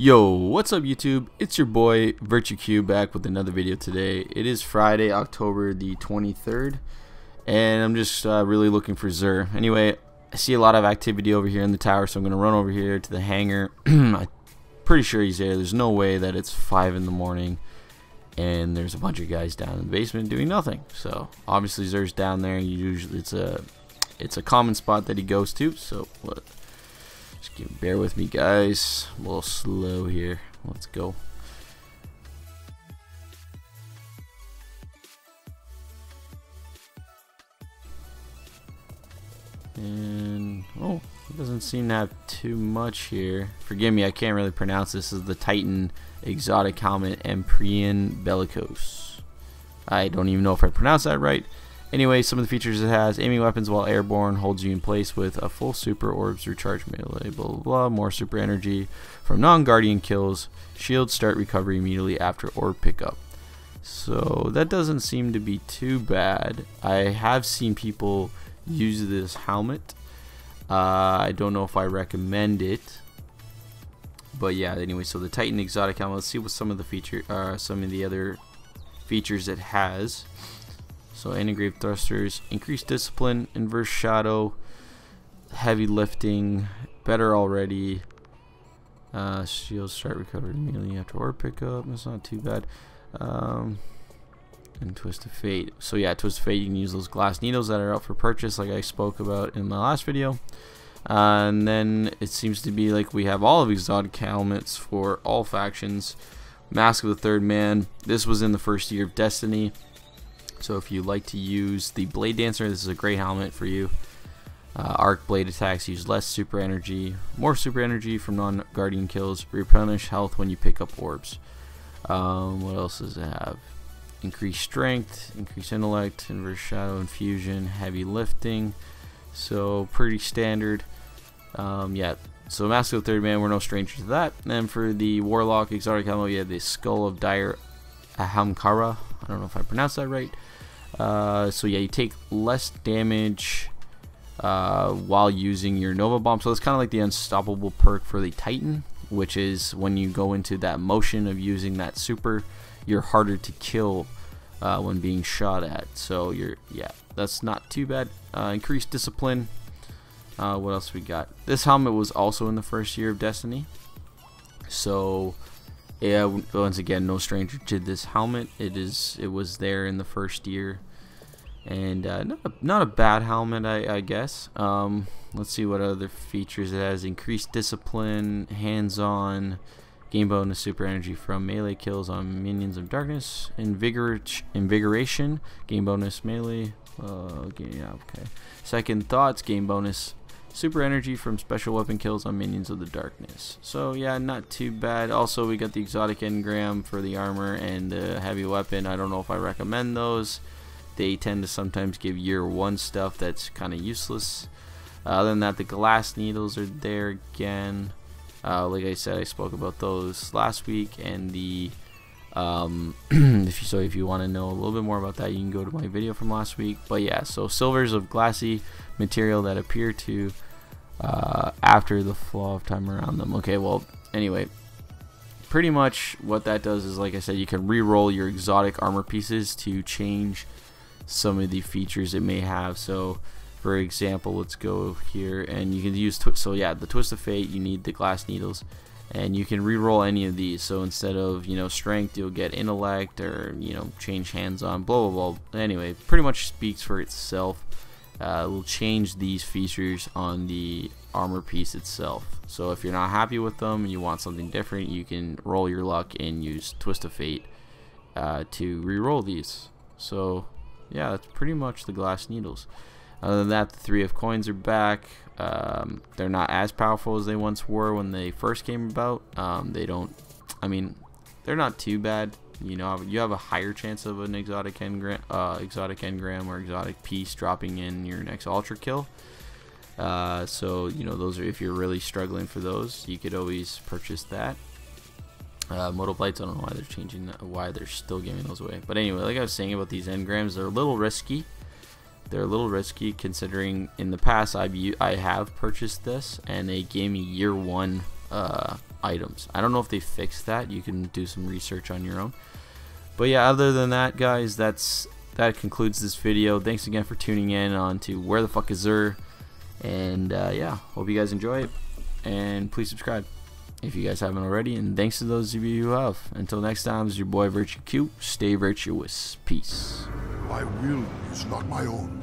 Yo, what's up YouTube? It's your boy VirtueQ back with another video today. It is Friday, October the 23rd, and I'm just uh, really looking for Xur. Anyway, I see a lot of activity over here in the tower, so I'm going to run over here to the hangar. I'm pretty sure he's there. There's no way that it's 5 in the morning and there's a bunch of guys down in the basement doing nothing. So obviously Xur's down there. Usually it's a it's a common spot that he goes to. So just bear with me, guys. A little slow here. Let's go. And oh, it doesn't seem to have too much here. Forgive me, I can't really pronounce this. this is the Titan exotic helmet Empyrean Bellicose. I don't even know if I pronounced that right. Anyway, some of the features it has, aiming weapons while airborne holds you in place with a full super orbs recharge melee, blah, blah, blah, more super energy from non-guardian kills, shields start recovery immediately after orb pickup. So that doesn't seem to be too bad. I have seen people use this helmet. Uh, I don't know if I recommend it. But yeah, anyway, so the Titan exotic helmet, let's see what some of the feature, uh, some of the other features it has. So anti-grav thrusters, increased discipline, inverse shadow, heavy lifting, better already. Uh, shields start recovery immediately after orb pickup. That's not too bad. Um, and Twist of Fate. So yeah, Twist of Fate, you can use those glass needles that are out for purchase, like I spoke about in my last video. Uh, and then it seems to be like we have all of exotic helmets for all factions. Mask of the Third Man. This was in the first year of Destiny. So if you like to use the Blade Dancer, this is a great helmet for you. Uh, arc blade attacks use less super energy, more super energy from non-guardian kills, replenish health when you pick up orbs. Um, what else does it have? Increased strength, increased intellect, inverse shadow infusion, heavy lifting. So pretty standard. Um, yeah, so Mask of Third Man, we're no stranger to that. And for the Warlock exotic helmet, we have the Skull of Dire Ahamkara. I don't know if I pronounced that right. Uh, so yeah, you take less damage uh, while using your Nova Bomb. So it's kind of like the Unstoppable perk for the Titan, which is when you go into that motion of using that super, you're harder to kill uh, when being shot at. So you're yeah, that's not too bad. Uh, increased discipline. Uh, what else we got? This helmet was also in the first year of Destiny. So yeah, once again, no stranger to this helmet. It is. It was there in the first year, and uh, not a, not a bad helmet, I, I guess. Um, let's see what other features it has: increased discipline, hands-on, game bonus, super energy from melee kills on minions of darkness, invigor invigoration, game bonus melee. Uh, okay, yeah, okay. Second thoughts, game bonus Super energy from special weapon kills on minions of the darkness. So yeah, not too bad. Also, we got the exotic engram for the armor and the heavy weapon. I don't know if I recommend those. They tend to sometimes give year one stuff that's kind of useless. Uh, other than that, the glass needles are there again. Uh, like I said, I spoke about those last week, and the um, if you, so if you want to know a little bit more about that, you can go to my video from last week. But yeah, so silvers of glassy material that appear to uh, after the flow of time around them. Okay, well, anyway, pretty much what that does is, like I said, you can re-roll your exotic armor pieces to change some of the features it may have. So, for example, let's go here, and you can use, so yeah, the Twist of Fate, you need the glass needles, and you can re-roll any of these. So instead of, you know, strength, you'll get intellect, or, you know, change hands-on, blah, blah, blah. Anyway, pretty much speaks for itself uh, will change these features on the armor piece itself. So if you're not happy with them and you want something different, you can roll your luck and use Twist of Fate uh, to re-roll these. So yeah, that's pretty much the glass needles. Other than that, the three of coins are back. Um, they're not as powerful as they once were when they first came about. Um, they don't, I mean, they're not too bad you know you have a higher chance of an exotic engram, uh, exotic engram or exotic piece dropping in your next ultra kill. Uh, so you know those are if you're really struggling for those, you could always purchase that. Uh, Motes of Light, I don't know why they're changing that, why they're still giving those away. But anyway, like I was saying about these engrams, they're a little risky. They're a little risky considering in the past I've I have purchased this and they gave me year one uh, items. I don't know if they fixed that. You can do some research on your own. But yeah, other than that, guys, that's that concludes this video. Thanks again for tuning in on to Where the Fuck Is Xur. And uh, yeah, hope you guys enjoy it. And please subscribe if you guys haven't already. And thanks to those of you who have. Until next time, is your boy Virtue Q. Stay virtuous. Peace. My will is not my own.